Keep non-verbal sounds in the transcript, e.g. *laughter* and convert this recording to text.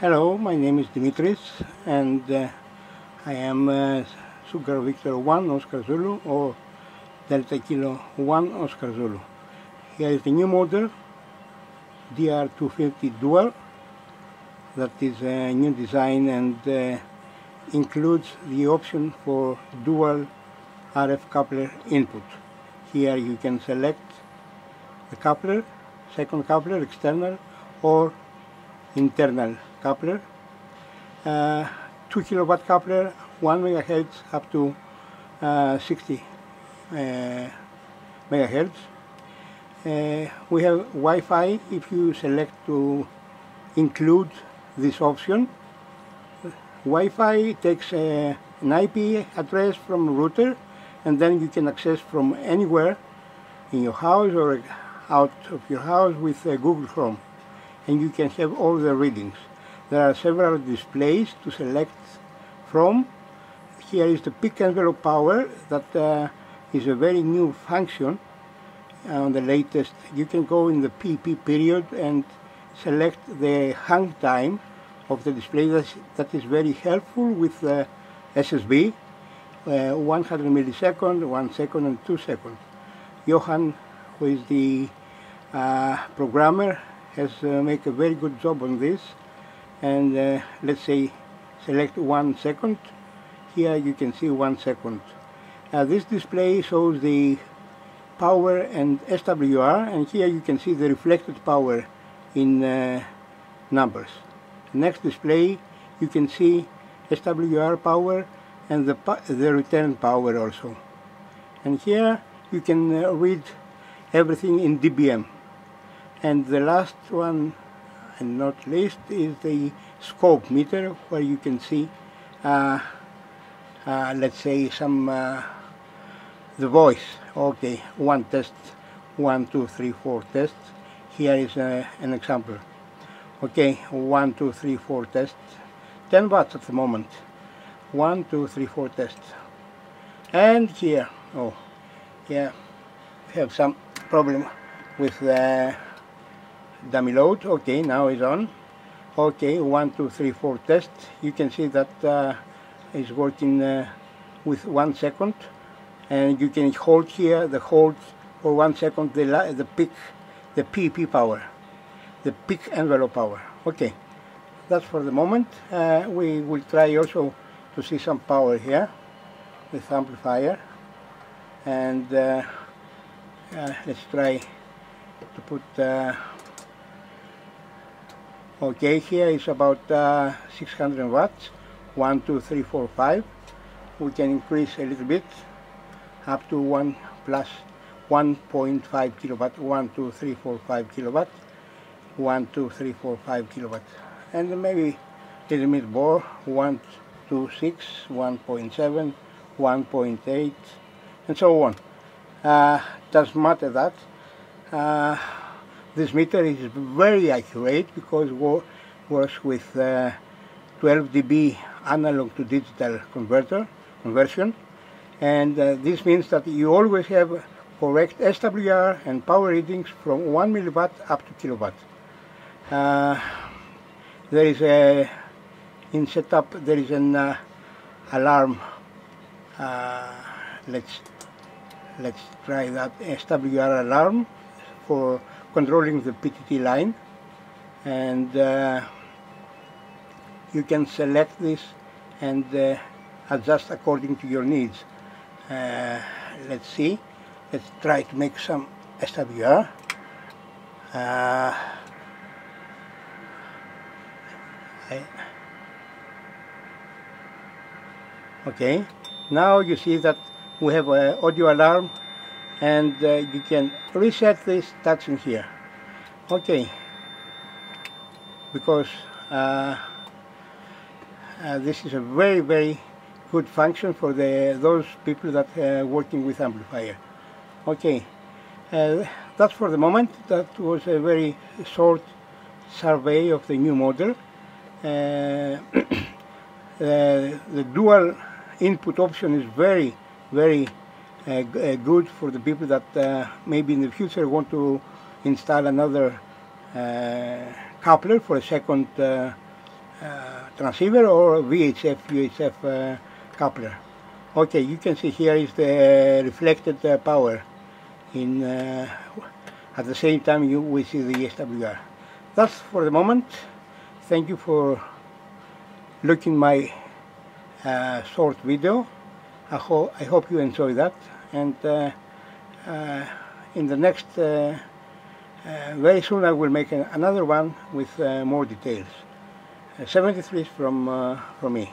hello, my name is Dimitris and uh, I am uh, Sugar Victor 1 Oscar Zulu or Delta Kilo 1 Oscar Zulu. Here is the new model DR250 Dual that is a new design and uh, includes the option for dual RF coupler input. Here you can select the coupler, second coupler, external or internal coupler. Uh, 2 kilowatt coupler, 1 megahertz up to uh, 60 uh, megahertz. Uh, we have Wi-Fi if you select to include this option. Wi-Fi takes uh, an IP address from router and then you can access from anywhere in your house or out of your house with uh, Google Chrome and you can have all the readings. There are several displays to select from. Here is the peak envelope power that uh, is a very new function on the latest. You can go in the PP period and select the hang time of the display that's, that is very helpful with the SSB, uh, 100 millisecond, 1 second and 2 seconds. Johan, who is the uh, programmer, has uh, made a very good job on this and uh, let's say select 1 second. Here you can see 1 second. Uh, this display shows the power and SWR and here you can see the reflected power in uh, numbers. Next display you can see SWR power and the, the return power also. And here you can uh, read everything in dBm. And the last one and not least is the scope meter where you can see uh, uh, let's say some uh, the voice. Okay one test one two three four test here is uh, an example. Okay one two three four test 10 watts at the moment. One two three four test and here oh yeah we have some problem with the dummy load okay now it's on. Okay one two three four test. You can see that uh, is working uh, with one second. And you can hold here the hold for one second the, the peak the PP power the peak envelope power. Okay that's for the moment. Uh, we will try also to see some power here with amplifier. And uh, uh, let's try to put uh, okay here is about uh, 600 watts 1 2 3 4 5 we can increase a little bit up to 1 plus 1.5 kilowatt 1 2 3 4 5 kilowatt 1 2 3 4 5 kilowatt. And maybe a little bit more 1 2 6 1.7 1.8 and so on. Uh, doesn't matter that uh, this meter is very accurate because it works with uh, 12 dB analog to digital converter conversion and uh, this means that you always have correct SWR and power readings from 1 milliwatt up to kilowatt. Uh, there is a in setup there is an uh, alarm uh, let's let's try that SWR alarm for controlling the PTT line and uh, you can select this and uh, adjust according to your needs. Uh, let's see, let's try to make some SWR. Uh, okay, now you see that we have an audio alarm and uh, you can reset this touching here. Okay. Because uh, uh, this is a very very good function for the those people that are uh, working with amplifier. Okay. Uh, that's for the moment. That was a very short survey of the new model. Uh, *coughs* the dual input option is very very good for the people that uh, maybe in the future want to install another coupler for a second transceiver or VHF UHF uh, coupler. Okay, you can see here is the reflected uh, power in uh, at the same time you we see the SWR. That's for the moment. Thank you for looking my uh, short video. I, ho I hope you enjoy that and uh, uh, in the next uh, very soon I will make another one with more details. 73 from, from me.